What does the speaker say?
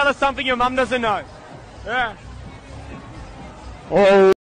tell us something your mum doesn't know. Yeah. Oh.